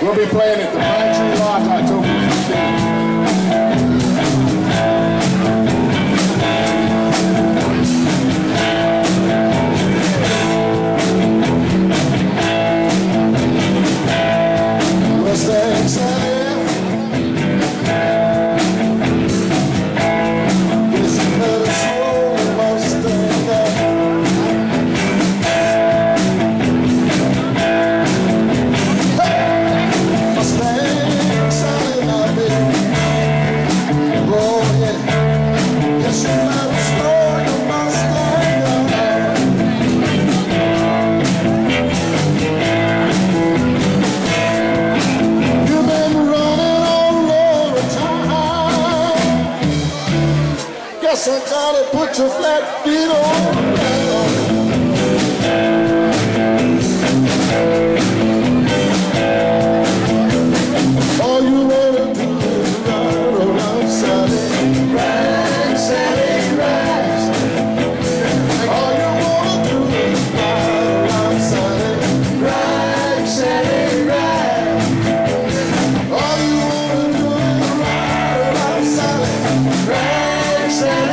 We'll be playing at the Pine Tree Lodge October 15th. Yes, I gotta put your flat feet on. say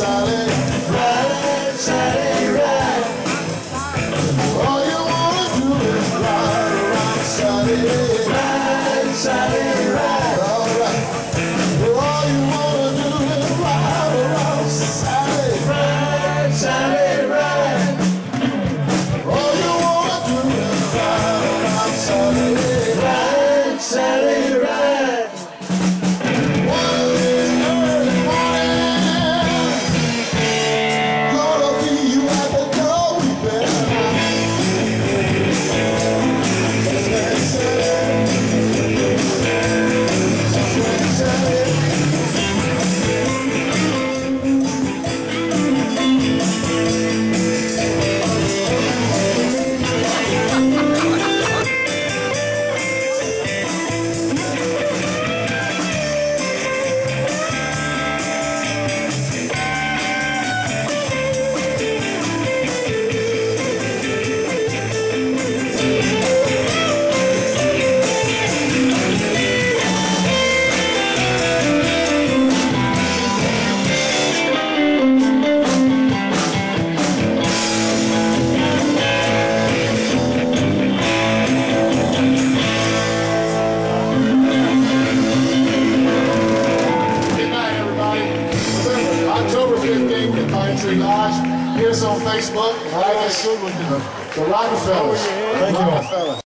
sale. Braintree Lodge. Us on Facebook. Like us. The Rockafellas. Thank you.